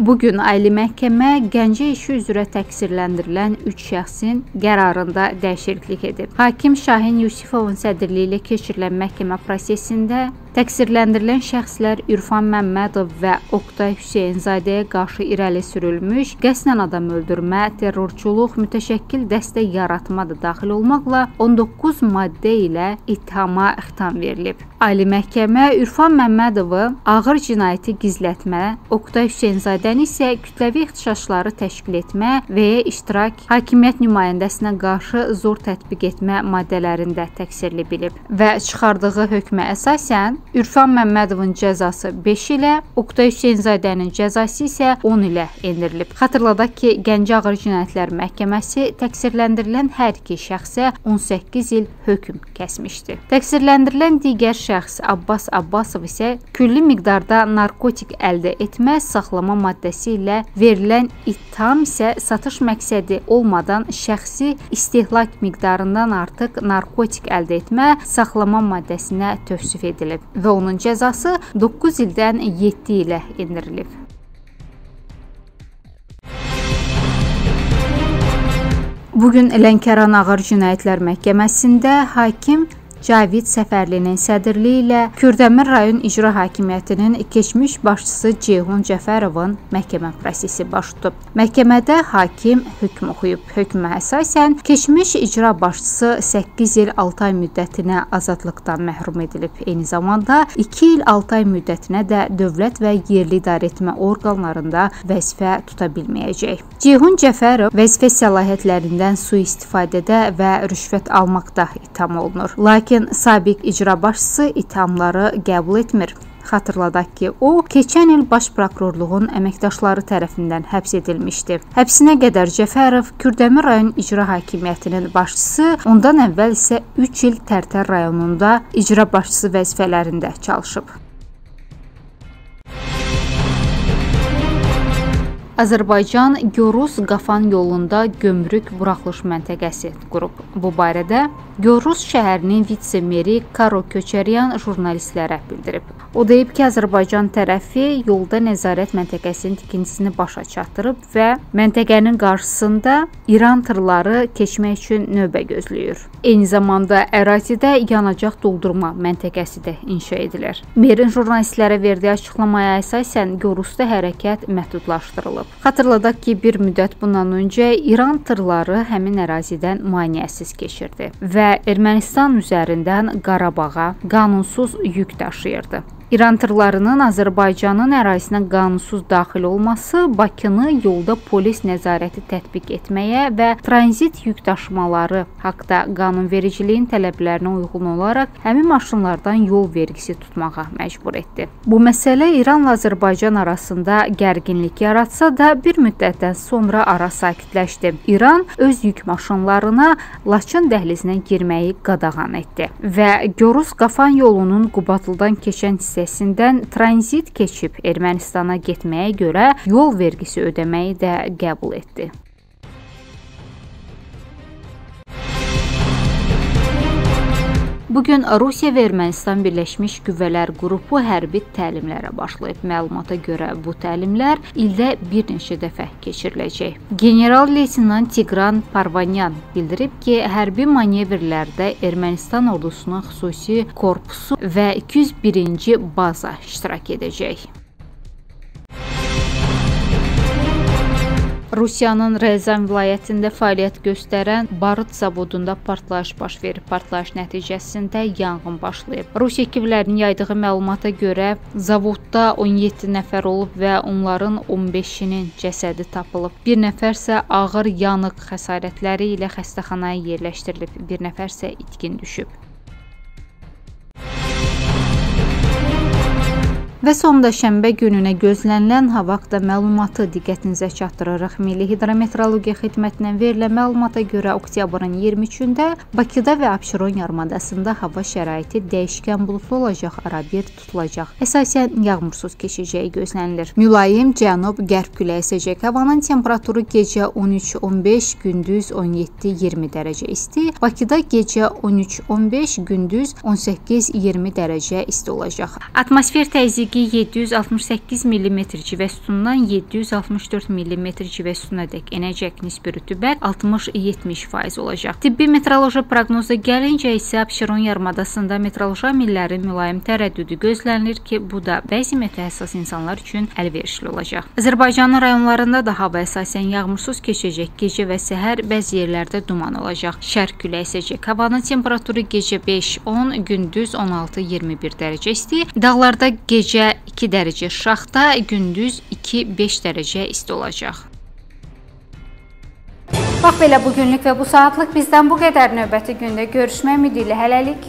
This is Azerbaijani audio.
Bu gün Ali Məhkəmə Gəncə işi üzrə təqsirləndirilən 3 şəxsin qərarında dəyişiklik edib. Hakim Şahin Yusifovun sədrliyi ilə keçirilən məhkəmə prosesində Təqsirləndirilən şəxslər İrfan Məmmədov və Oqtay Hüseynzadəyə qarşı irəli sürülmüş qəsdən adam öldürmə, terrorçuluq, mütəşəkkil dəstə yaratma da daxil olmaqla 19 maddə ilə ittihama xitam verilib. Ali məhkəmə İrfan Məmmədovu ağır cinayəti gizlətmə, Oqtay Hüseynzadəni isə kütləvi ixtişaşları təşkil etmə və ya iştirak, hakimiyyət nümayəndəsinə qarşı zor tətbiq etmə maddələrində təqsirli bilib və çıxardığı hökmə əsasən Ürfan Məmmədovun cəzası 5 ilə, Oqtay Hüseynzadənin cəzası isə 10 ilə endirilib. Xatırladaq ki, Gəncə Ağır Cinayətlər Məhkəməsi təqsirləndirilən hər iki şəxsə 18 il hökm kəsmişdi. Təqsirləndirilən digər şəxs Abbas Abbasov isə külli miqdarda narkotik əldə etmə, saxlama maddəsi ilə verilən ittiham isə satış məqsədi olmadan şəxsi istehlak miqdarından artıq narkotik əldə etmə, saxlama maddəsinə tövsif edilib və onun cəzası 9 ildən 7 ilə endirilib. Bu gün Lənkəran Ağır Cinayətlər Məhkəməsində hakim Cavid Səfərlinin sədrliyi ilə Kürdəmir rayon icra hakimiyyətinin keçmiş başçısı Ceyhun Cəfərovun məhkəmə prosesi baş tutub. Məhkəmədə hakim hökm oxuyub. Hökmə əsasən keçmiş icra başçısı 8 il 6 ay müddətinə azadlıqdan məhrum edilib. Eyni zamanda 2 il 6 ay müddətinə də dövlət və yerli idarəetmə orqanlarında vəzifə tuta bilməyəcək. Ceyhun Cəfərov vəzifə səlahiyyətlərindən sui-istifadədə və rüşvət almaqda ittiham olunur. Lakin Lakin sabiq icra başçısı ithamları qəbul etmir. Xatırladaq ki, o keçən il baş prokurorluğun əməkdaşları tərəfindən həbs edilmişdi. Həbsinə qədər Cəfərov Kürdəmir rayon icra hakimiyyətinin başçısı, ondan əvvəl isə 3 il Tərtər rayonunda icra başçısı vəzifələrində çalışıb. Azərbaycan Gorus Qafan yolunda gömrük buraxılış məntəqəsi qurub. Bu barədə Gorus şəhərinin vitse-meri Karo Köçəryan jurnalistlərə bildirib. O deyib ki, Azərbaycan tərəfi yolda nəzarət məntəqəsinin tikintisini başa çatdırıb və məntəqənin qarşısında İran tırları keçmək üçün növbə gözləyir. Eyni zamanda ərazidə yanacaq doldurma məntəqəsi də inşa edilir. Merin jurnalistlərə verdiyi açıqlamaya əsasən Gorusda hərəkət məhdudlaşdırılıb. Xatırladaq ki, bir müddət bundan öncə İran tırları həmin ərazidən maneəsiz keçirdi və Ermənistan üzərindən Qarabağa qanunsuz yük daşıyırdı. İran tırlarının Azərbaycanın ərazisinə qanunsuz daxil olması Bakını yolda polis nəzarəti tətbiq etməyə və tranzit yük daşımaları haqqda qanunvericiliyin tələblərinə uyğun olaraq həmin maşınlardan yol vergisi tutmağa məcbur etdi. Bu məsələ İranla Azərbaycan arasında gərginlik yaratsa da bir müddətdən sonra ara sakitləşdi. İran öz yük maşınlarına Laçın dəhlizinə girməyi qadağan etdi və Gorus Qafan yolunun Qubadlıdan keçən hissəsi hissəsindən tranzit keçib Ermənistana getməyə görə yol vergisi ödəməyi də qəbul etdi. Bu gün Rusiya və Ermənistan Birləşmiş Qüvvələr qrupu hərbi təlimlərə başlayıb. Məlumata görə bu təlimlər ildə bir neçə dəfə keçiriləcək. General-leytenant Tigran Parvanyan bildirib ki, hərbi manevrlərdə Ermənistan ordusunun xüsusi korpusu və 201-ci baza iştirak edəcək. Rusiyanın Rязan vilayətində fəaliyyət göstərən barıt zavodunda partlayış baş verib. Partlayış nəticəsində yanğın başlayıb. Rusiya ekiblərinin yaydığı məlumata görə zavodda 17 nəfər olub və onların 15-inin cəsədi tapılıb. Bir nəfər isə ağır yanıq xəsarətləri ilə xəstəxanaya yerləşdirilib. Bir nəfər isə itkin düşüb. Və sonda şənbə gününə gözlənilən hava haqqında məlumatı diqqətinizə çatdırırıq. Milli Hidrometeorologiya Xidmətindən verilən məlumata görə oktyabrın 23-də Bakıda və Abşeron yarımadasında hava şəraiti dəyişkən buludlu olacaq, arabir tutulacaq. Əsasən yağmursuz keçəcəyi gözlənilir. Mülayim cənub-qərb küləyi əsəcək. Havanın temperaturu gecə 13-15, gündüz 17-20 dərəcə isti. Bakıda gecə 13-15, gündüz 18-20 dərəcə isti olacaq. Atmosfer təzyiqi dəqiqi 768 mm civə sütunundan 764 mm civə sütunadək enəcək nisbi rütubət 60-70% olacaq. Tibbi meteoroloji proqnoza gəlincə isə Abşeron yarımadasında meteoroloji amillərin mülayim tərəddüdü gözlənilir ki, bu da bəzi meteohəssas insanlar üçün əlverişli olacaq. Azərbaycanın rayonlarında da hava əsasən yağmursuz keçəcək. Gecə və səhər bəzi yerlərdə duman olacaq. Şərq küləyi əsəcək. Havanın temperaturu gecə 5-10, gündüz 16-21 dərəcə isti. Dağlarda gecə gecə 2 dərəcə şaxta, gündüz 2-5 dərəcə isti olacaq. Bax belə bu günlük və bu saatlıq bizdən bu qədər növbəti gündə görüşmək ümidi ilə hələlik